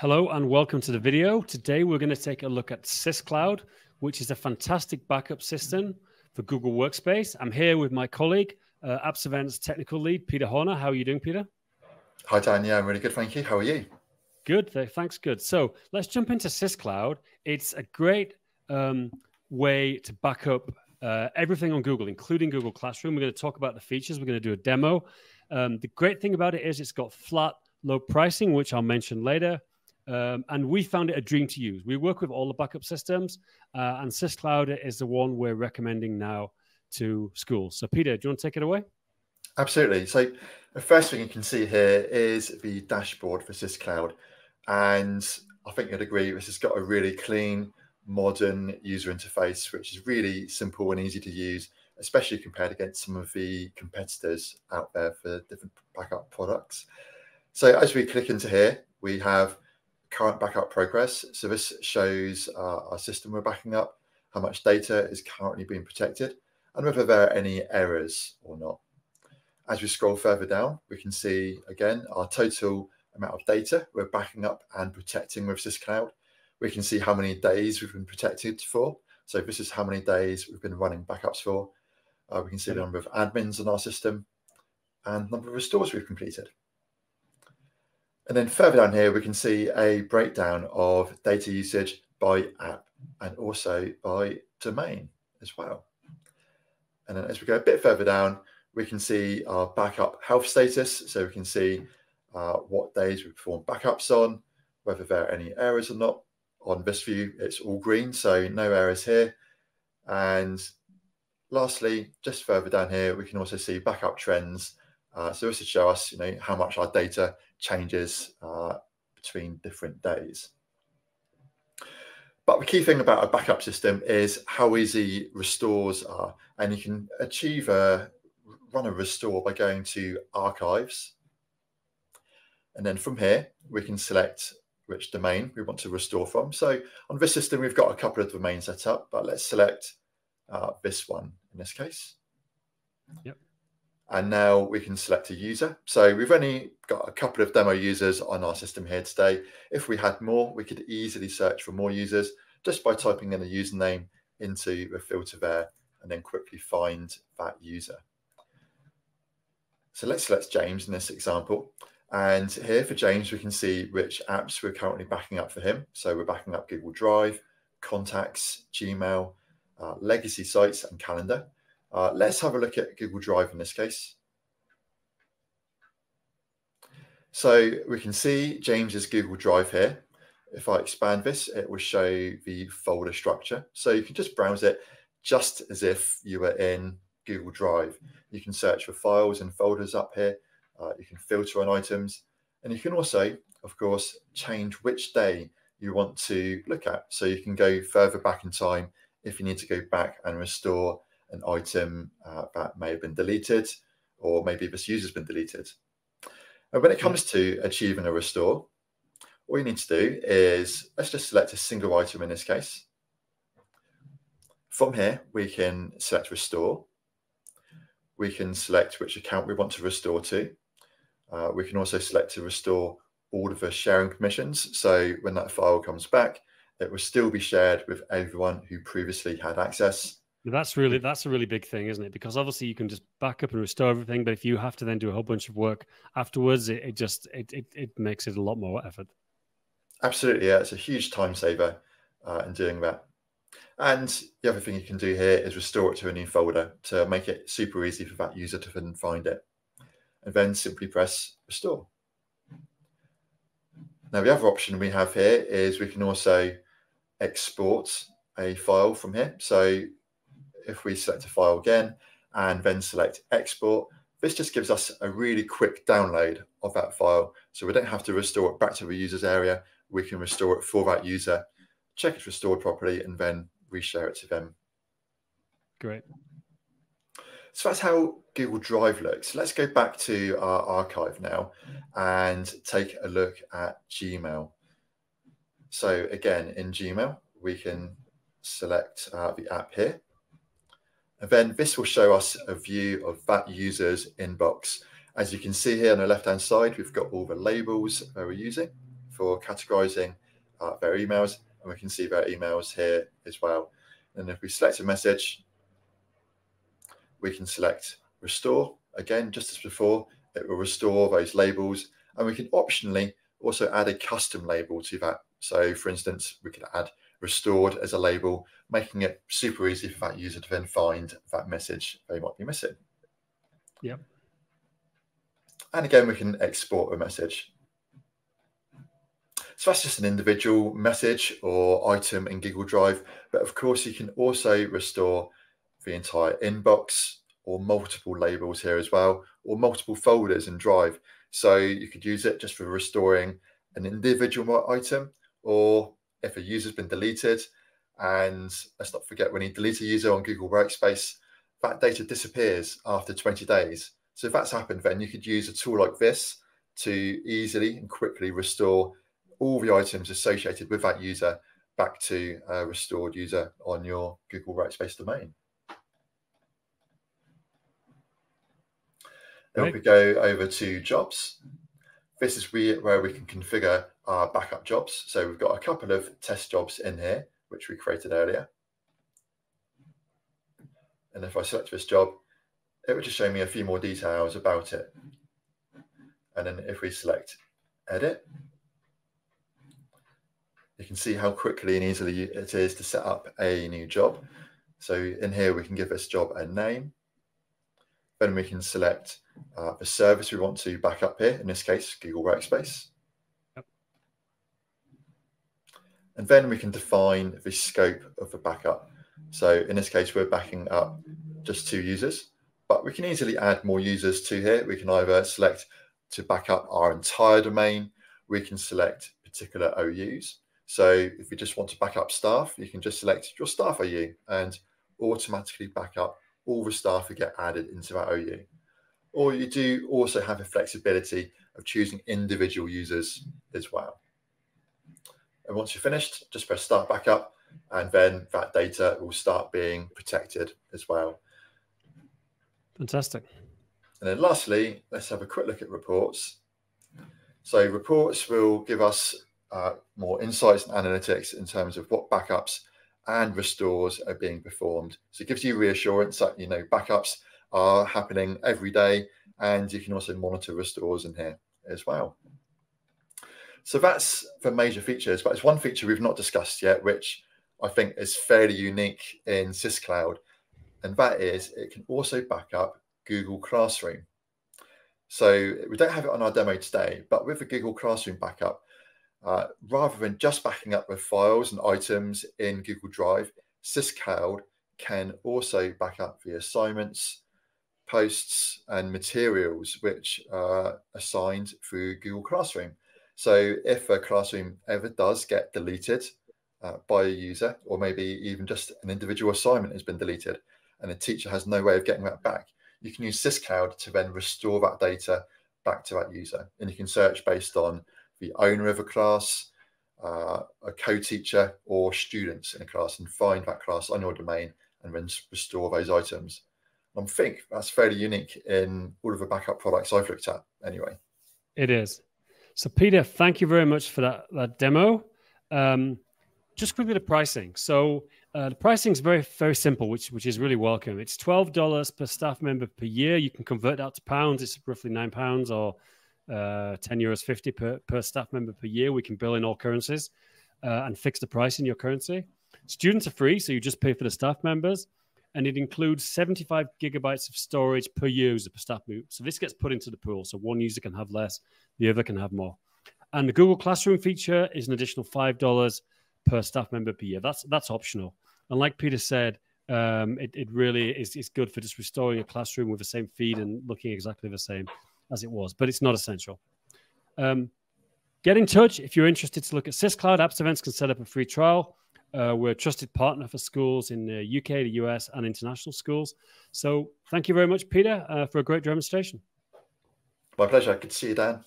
Hello and welcome to the video. Today we're going to take a look at SysCloud, which is a fantastic backup system for Google Workspace. I'm here with my colleague, uh, Apps Events Technical Lead, Peter Horner. How are you doing, Peter? Hi, Dan. Yeah, I'm really good. Thank you. How are you? Good. Thanks. Good. So let's jump into SysCloud. It's a great um, way to back up uh, everything on Google, including Google Classroom. We're going to talk about the features. We're going to do a demo. Um, the great thing about it is it's got flat, low pricing, which I'll mention later. Um, and we found it a dream to use. We work with all the backup systems, uh, and SysCloud is the one we're recommending now to schools. So, Peter, do you want to take it away? Absolutely. So, the first thing you can see here is the dashboard for SysCloud. And I think you'd agree this has got a really clean, modern user interface, which is really simple and easy to use, especially compared against some of the competitors out there for different backup products. So, as we click into here, we have current backup progress. So this shows uh, our system we're backing up, how much data is currently being protected, and whether there are any errors or not. As we scroll further down, we can see again our total amount of data we're backing up and protecting with SysCloud. We can see how many days we've been protected for. So this is how many days we've been running backups for. Uh, we can see the number of admins on our system and number of restores we've completed. And then further down here, we can see a breakdown of data usage by app and also by domain as well. And then as we go a bit further down, we can see our backup health status. So we can see uh, what days we perform backups on, whether there are any errors or not. On this view, it's all green, so no errors here. And lastly, just further down here, we can also see backup trends. Uh, so this would show us, you know, how much our data changes uh, between different days. But the key thing about a backup system is how easy restores are. And you can achieve a run a restore by going to archives. And then from here, we can select which domain we want to restore from. So on this system, we've got a couple of domains set up, but let's select uh, this one in this case. Yep. And now we can select a user. So we've only got a couple of demo users on our system here today. If we had more, we could easily search for more users just by typing in a username into the filter there and then quickly find that user. So let's select James in this example. And here for James, we can see which apps we're currently backing up for him. So we're backing up Google Drive, Contacts, Gmail, uh, legacy sites, and Calendar. Uh, let's have a look at Google Drive in this case. So we can see James's Google Drive here. If I expand this, it will show the folder structure. So you can just browse it just as if you were in Google Drive. You can search for files and folders up here. Uh, you can filter on items. And you can also, of course, change which day you want to look at. So you can go further back in time if you need to go back and restore an item uh, that may have been deleted, or maybe this user's been deleted. And when it comes to achieving a restore, all you need to do is let's just select a single item in this case. From here, we can select restore. We can select which account we want to restore to. Uh, we can also select to restore all of the sharing permissions. So when that file comes back, it will still be shared with everyone who previously had access. That's really that's a really big thing, isn't it? Because obviously you can just back up and restore everything, but if you have to then do a whole bunch of work afterwards, it, it just it, it, it makes it a lot more effort. Absolutely, yeah, it's a huge time saver uh, in doing that. And the other thing you can do here is restore it to a new folder to make it super easy for that user to then find it, and then simply press restore. Now the other option we have here is we can also export a file from here. So if we select a file again and then select export, this just gives us a really quick download of that file. So we don't have to restore it back to the user's area. We can restore it for that user, check it's restored properly, and then reshare it to them. Great. So that's how Google Drive looks. Let's go back to our archive now and take a look at Gmail. So again, in Gmail, we can select uh, the app here and then this will show us a view of that user's inbox. As you can see here on the left-hand side, we've got all the labels that we're using for categorizing uh, their emails, and we can see their emails here as well. And if we select a message, we can select restore. Again, just as before, it will restore those labels. And we can optionally also add a custom label to that. So for instance, we could add restored as a label, making it super easy for that user to then find that message they might be missing. Yeah. And again, we can export a message. So that's just an individual message or item in Google Drive. But of course, you can also restore the entire inbox or multiple labels here as well, or multiple folders in Drive. So you could use it just for restoring an individual item, or if a user's been deleted, and let's not forget when you delete a user on Google Workspace, that data disappears after 20 days. So if that's happened, then you could use a tool like this to easily and quickly restore all the items associated with that user back to a restored user on your Google Workspace domain. Then right. we go over to jobs. This is where we can configure our backup jobs. So we've got a couple of test jobs in here, which we created earlier. And if I select this job, it would just show me a few more details about it. And then if we select edit, you can see how quickly and easily it is to set up a new job. So in here, we can give this job a name. Then we can select uh, the service we want to back up here, in this case, Google Workspace. Yep. And then we can define the scope of the backup. So in this case, we're backing up just two users, but we can easily add more users to here. We can either select to back up our entire domain. We can select particular OUs. So if you just want to back up staff, you can just select your staff OU and automatically back up all the staff who get added into that OU. Or you do also have the flexibility of choosing individual users as well. And once you're finished, just press start back up and then that data will start being protected as well. Fantastic. And then lastly, let's have a quick look at reports. So reports will give us uh, more insights and analytics in terms of what backups and restores are being performed. So it gives you reassurance that you know backups are happening every day, and you can also monitor restores in here as well. So that's the major features, but it's one feature we've not discussed yet, which I think is fairly unique in SysCloud, and that is it can also back up Google Classroom. So we don't have it on our demo today, but with the Google Classroom backup, uh, rather than just backing up with files and items in Google Drive, SysCloud can also back up the assignments, posts, and materials which are assigned through Google Classroom. So if a classroom ever does get deleted uh, by a user, or maybe even just an individual assignment has been deleted, and a teacher has no way of getting that back, you can use SysCloud to then restore that data back to that user. And you can search based on the owner of a class, uh, a co-teacher or students in a class and find that class on your domain and then restore those items. I think that's fairly unique in all of the backup products I've looked at anyway. It is. So Peter, thank you very much for that, that demo. Um, just quickly the pricing. So uh, the pricing is very, very simple, which which is really welcome. It's twelve dollars per staff member per year. You can convert that to pounds. It's roughly nine pounds or uh, 10 euros 50 per, per staff member per year. We can bill in all currencies uh, and fix the price in your currency. Students are free, so you just pay for the staff members. And it includes 75 gigabytes of storage per user per staff member. So this gets put into the pool. So one user can have less, the other can have more. And the Google Classroom feature is an additional $5 per staff member per year. That's that's optional. And like Peter said, um, it, it really is, is good for just restoring a classroom with the same feed and looking exactly the same as it was, but it's not essential. Um, get in touch if you're interested to look at SysCloud. Apps Events can set up a free trial. Uh, we're a trusted partner for schools in the UK, the US, and international schools. So thank you very much, Peter, uh, for a great demonstration. My pleasure. Good to see you, Dan.